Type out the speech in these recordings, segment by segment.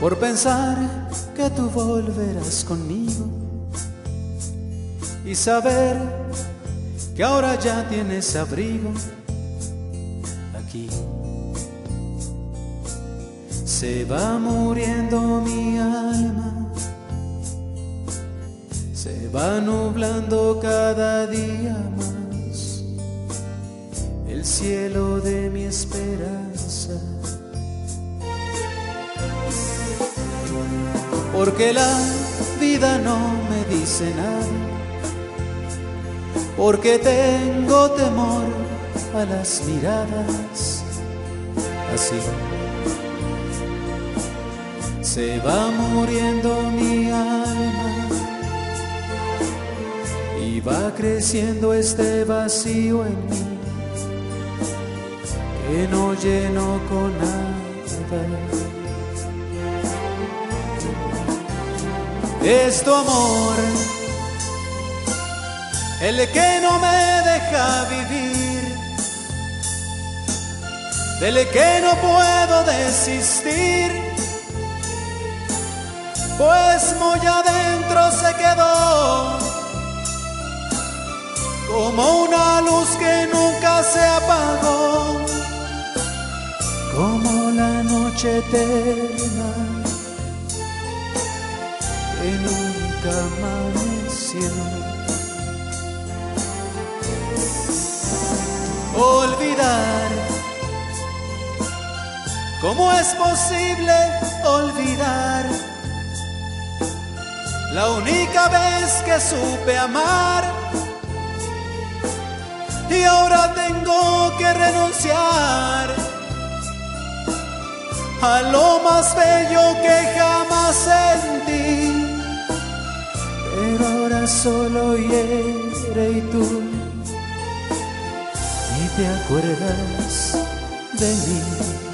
por pensar que tú volverás conmigo y saber que ahora ya tienes abrigo aquí. Se va muriendo mi alma, se va nublando cada día más el cielo de mi esperanza. Porque la vida no me dice nada, porque tengo temor a las miradas así. Se va muriendo mi alma y va creciendo este vacío en mí que no lleno con nada. Es tu amor el que no me deja vivir, del que no puedo desistir, pues muy adentro se quedó como una luz que nunca se apagó, como la noche eterna que nunca amaneció. olvidar. ¿Cómo es posible olvidar? La única vez que supe amar y ahora tengo que renunciar a lo más bello que jamás sentí. Pero ahora solo hiere y tú te acuerdas de mí.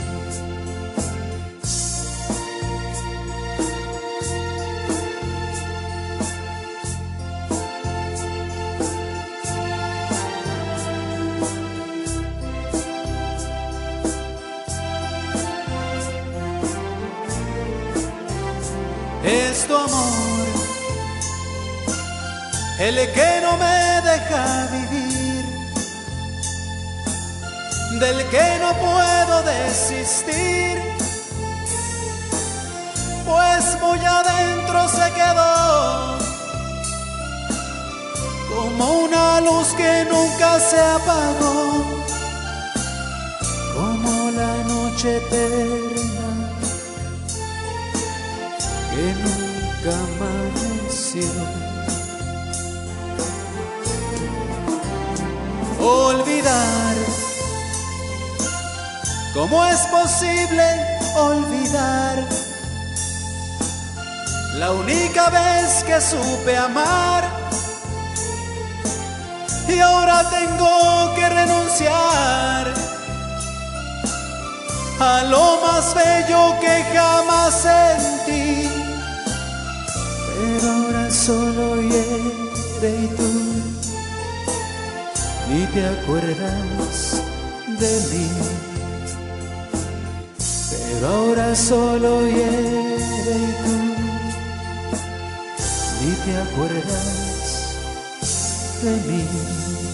El que no me deja vivir del que no puedo desistir, pues muy adentro se quedó como una luz que nunca se apagó, como la noche eterna que nunca amaneció. ¿Cómo es posible olvidar la única vez que supe amar? Y ahora tengo que renunciar a lo más bello que jamás sentí. Pero ahora solo hiere y tú ni te acuerdas de mí ahora solo hiere y tú ni te acuerdas de mí.